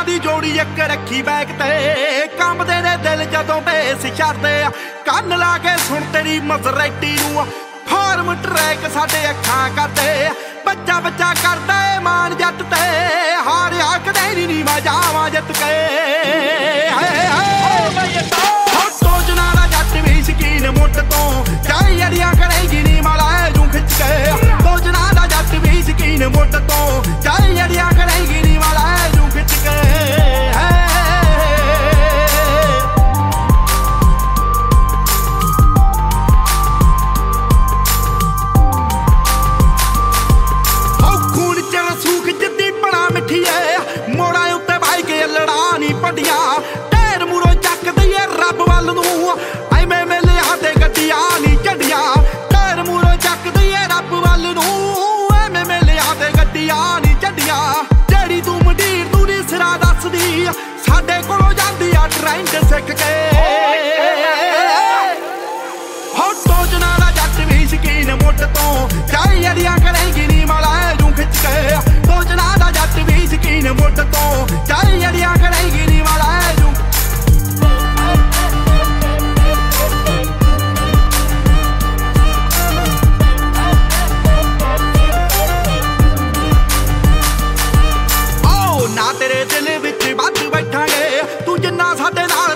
ਯਾਰਾਂ ਦੀ ਜੋੜੀ ਇੱਕ ਰੱਖੀ ਬੈਗ ਤੇ। ਕੰਬਦੇ ਨੇ ਦਿਲ ਜਦੋਂ ਬੇਸ ਛੱਡਦੇ ਆ। ਕੰਨ ਲਾ ਕੇ ਸੁਣ ਤੇਰੀ ਮਜ਼ਰੈਟੀ ਨੂੰ ਫਾਰਮ ਟਰੈਕ ਸਾਡੇ ਅੱਖਾਂ ਕਰਦੇ ਬੱਚਾ ਬੱਚਾ ਕਰਦਾ ਮਾਨ ਜੱਟ ਤੇ। ਹਾਰਿਆ ਕਦੇ ਨਹੀਂ ਨੀ ਮੈਂ ਜਾਵਾਂ ਜਿੱਤ ਕੇ। ਹਾਏ ਹਾਏ। ਫੋਟੋ ਜਨਾ ਦਾ ਜੱਟ ਵੀ ਸ਼ਕੀਨ ਮੁੱਟ ਤੋਂ। ਚਾਈ ਅੜੀਆਂ ਕਰੇਗੀ ਨੀ ਮਾਲਾ ਜੂ ਖਿੱਚ ਕੇ। ਤੋਜਨਾ ਦਾ ਜੱਟ ਵੀ ਸ਼ਕੀਨ ਮੁੱਟ ਤੋਂ। ਚਾਈ ਅੜੀਆਂ ਗ੍ਰਾਈਂਡ ਸਿੱਖ ਕੇ। ਹੋ ਟੋਜਣਾ ਨਾ ਜੱਟ ਵੀ ਸ਼ਕੀਨ ਮੁੱਢ ਤੋਂ। ਚਾਈ ਅੜੀਆਂ ਕਰੇਗੀ ਨੀ ਮਲਾ ਜੂੰ ਖਿੱਚ ਕੇ। ਟੋਜਣਾ ਦਾ ਜੱਟ ਵੀ ਸ਼ਕੀਨ ਮੁੱਢ ਤੋਂ। ਚਾਈ ਅੜੀਆਂ ਕਰੇਗੀ ਨੀ ਮਲਾ ਜੂੰ ਨਾ ਤੇਰੇ ਦਿਲ ਵਿੱਚ ਵੱਜ ਬੈਠਾ ਨਾ ਸਾਡੇ ਨਾਲ